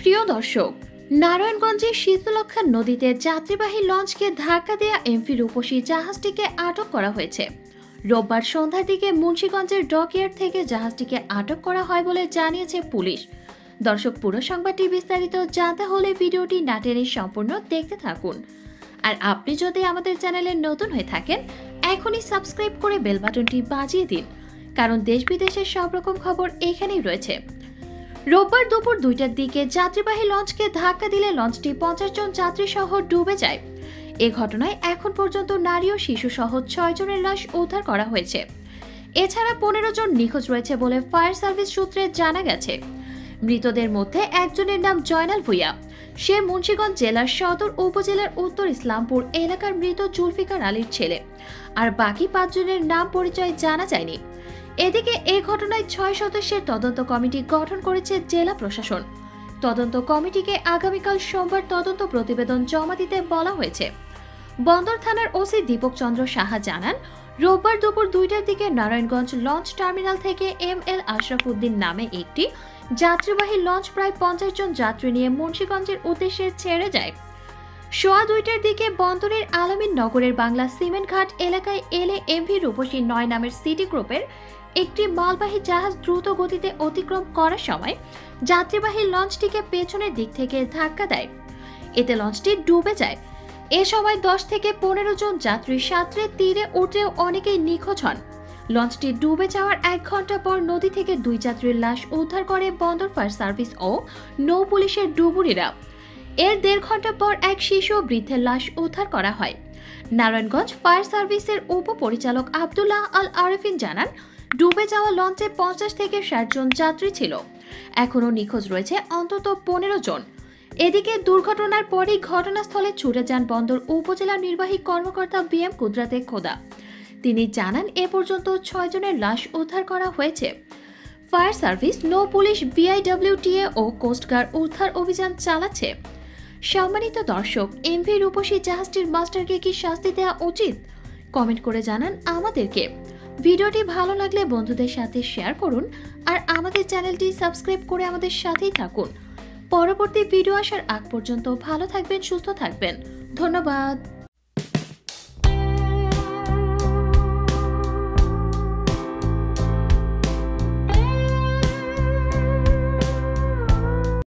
প্রিয় দর্শক, নারায়ণগঞ্জের শীতলক্ষা নদীতে যাত্রীবাহী লঞ্চকে ধাক্কা দেয়া এমপি রূপসী জাহাজটিকে আটক করা হয়েছে। রোববার সন্ধ্যার দিকে মুন্সীগঞ্জের ডকইয়ার্ড থেকে জাহাজটিকে আটক করা হয় বলে জানিয়েছে পুলিশ। দর্শক, পুরো সংবাদটি বিস্তারিত জানতে হলে ভিডিওটি নাটেনে সম্পূর্ণ দেখতে থাকুন। আর আপনি যদি আমাদের চ্যানেলে নতুন হয়ে থাকেন, এখনই সাবস্ক্রাইব করে বেল বাটনটি বাজিয়ে দিন। কারণ দেশ বিদেশের সব রকম খবর এখানেই রয়েছে। রোববার দুপুর দুইটার দিকে যাত্রীবাহী লঞ্চকে ধাক্কা দিলে লঞ্চটি পঞ্চাশ জন যাত্রী সহ ডুবে যায়। এ ঘটনায় এখন পর্যন্ত নারী ও শিশু সহ ছয় জনের লাশ উদ্ধার করা হয়েছে। এছাড়া পনেরো জন নিখোঁজ রয়েছে বলে ফায়ার সার্ভিস সূত্রে জানা গেছে। মৃতদের মধ্যে একজনের নাম জয়নাল ভুইয়া। সে মুন্সীগঞ্জ জেলার সদর উপজেলার উত্তর ইসলামপুর এলাকার মৃত জুলফিকার আলীর ছেলে। আর বাকি পাঁচজনের নাম পরিচয় জানা যায়নি। এদিকে এ ঘটনায় ছয় সদস্যের তদন্ত কমিটি গঠন করেছে জেলা প্রশাসন। তদন্ত কমিটিকে আগামীকাল সোমবার তদন্ত প্রতিবেদন জমা দিতে বলা হয়েছে। বন্দর থানার ওসি দীপক চন্দ্র সাহা জানান, রোববার দুপুর দুইটার দিকে নারায়ণগঞ্জ লঞ্চ টার্মিনাল থেকে এম এল আশরাফ উদ্দিন নামে একটি যাত্রীবাহী লঞ্চ প্রায় পঞ্চাশ জন যাত্রী নিয়ে মুন্সীগঞ্জের উদ্দেশ্যে ছেড়ে যায়। সোয়া দুইটার দিকে বন্দরের আলামিন নগরের বাংলা সিমেন্ট ঘাট এলাকায় এলে এমভি রূপসী নয় নামের সিটি গ্রুপের একটি মালবাহী জাহাজ দ্রুত গতিতে অতিক্রম করার সময় যাত্রীবাহী লঞ্চটিকে পেছনের দিক থেকে ধাক্কা দেয়। এতে লঞ্চটি ডুবে যায়। এ সময় দশ থেকে পনেরো জন যাত্রী সাঁতরে, তীরে উঠলেও অনেকেই নিখোঁজ হন। লঞ্চটি ডুবে যাওয়ার এক ঘণ্টা পর নদী থেকে দুই যাত্রীর লাশ উদ্ধার করে বন্দর ফায়ার সার্ভিস ও নৌ পুলিশের ডুবুরিরা। এর দেড় ঘণ্টা পর এক শিশু বৃদ্ধের লাশ উদ্ধার করা হয়। নারায়ণগঞ্জ ফায়ার সার্ভিসের উপপরিচালক আবদুল্লাহ আল আরেফিন জানান, ডুবে যাওয়া লঞ্চে পঞ্চাশ থেকে ষাট জন যাত্রী ছিল। এখনও নিখোঁজ রয়েছে অন্তত পনেরো জন। এদিকে দুর্ঘটনার পরই ঘটনাস্থলে ছুটে যান বন্দর উপজেলা নির্বাহী কর্মকর্তা বি এম কুদরাতে খোদা। তিনি জানান, এ পর্যন্ত ছয় জনের লাশ উদ্ধার করা হয়েছে। ফায়ার সার্ভিস, নৌ পুলিশ, বিআইডব্লিউটিএ ও কোস্টগার্ড উদ্ধার অভিযান চালাচ্ছে। সম্মানিত দর্শক এমভি রূপসী জাহাজটির মাস্টারকে কি শাস্তি দেওয়া উচিত? কমেন্ট করে জানান আমাদেরকে। ভিডিওটি ভালো লাগলে বন্ধুদের সাথে শেয়ার করুন আর আমাদের চ্যানেলটি সাবস্ক্রাইব করে আমাদের সাথেই থাকুন। পরবর্তী ভিডিও আসার আগ পর্যন্ত ভালো থাকবেন, সুস্থ থাকবেন। ধন্যবাদ।